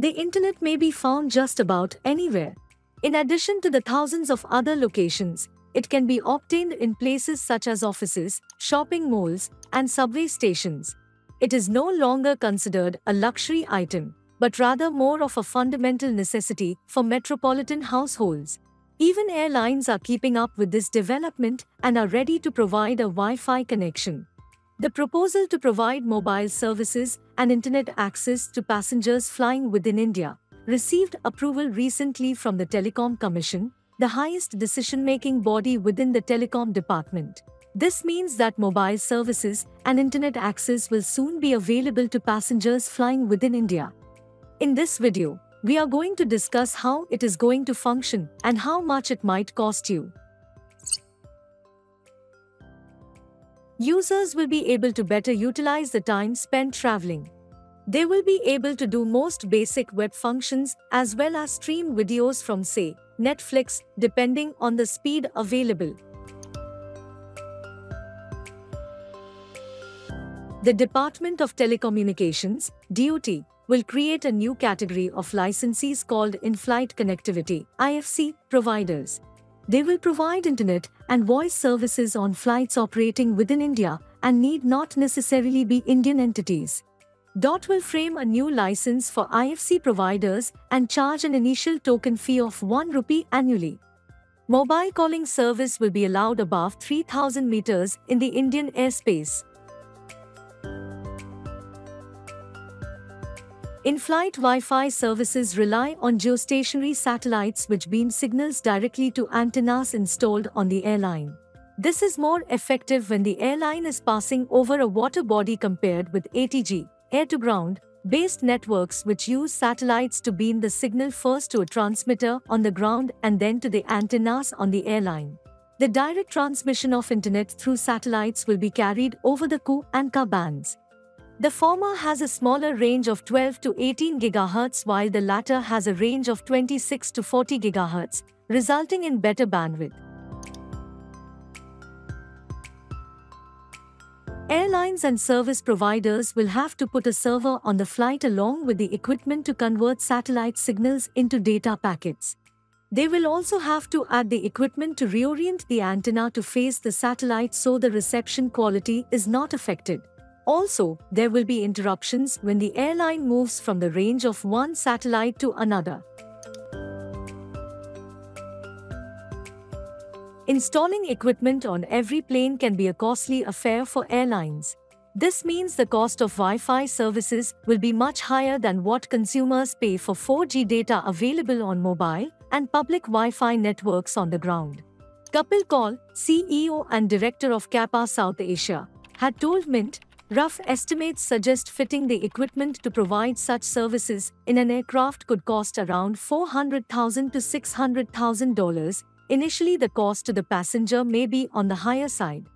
The internet may be found just about anywhere. In addition to the thousands of other locations, it can be obtained in places such as offices, shopping malls, and subway stations. It is no longer considered a luxury item, but rather more of a fundamental necessity for metropolitan households. Even airlines are keeping up with this development and are ready to provide a Wi Fi connection. The proposal to provide mobile services and internet access to passengers flying within India received approval recently from the Telecom Commission, the highest decision making body within the telecom department. This means that mobile services and internet access will soon be available to passengers flying within India. In this video, we are going to discuss how it is going to function and how much it might cost you. Users will be able to better utilize the time spent traveling. They will be able to do most basic web functions as well as stream videos from, say, Netflix, depending on the speed available. The Department of Telecommunications, DOT, will create a new category of licensees called in-flight connectivity IFC providers. They will provide internet and voice services on flights operating within India and need not necessarily be Indian entities. DOT will frame a new license for IFC providers and charge an initial token fee of 1 rupee annually. Mobile calling service will be allowed above 3000 meters in the Indian airspace. In-flight Wi-Fi services rely on geostationary satellites which beam signals directly to antennas installed on the airline. This is more effective when the airline is passing over a water body compared with ATG air-to-ground, based networks which use satellites to beam the signal first to a transmitter on the ground and then to the antennas on the airline. The direct transmission of internet through satellites will be carried over the Ku and Ka bands. The former has a smaller range of 12 to 18 GHz while the latter has a range of 26 to 40 GHz, resulting in better bandwidth. Airlines and service providers will have to put a server on the flight along with the equipment to convert satellite signals into data packets. They will also have to add the equipment to reorient the antenna to face the satellite so the reception quality is not affected. Also, there will be interruptions when the airline moves from the range of one satellite to another. Installing equipment on every plane can be a costly affair for airlines. This means the cost of Wi-Fi services will be much higher than what consumers pay for 4G data available on mobile and public Wi-Fi networks on the ground. Kapil Kaul, CEO and Director of CAPA South Asia, had told Mint, rough estimates suggest fitting the equipment to provide such services in an aircraft could cost around 400,000 to $600,000 Initially the cost to the passenger may be on the higher side.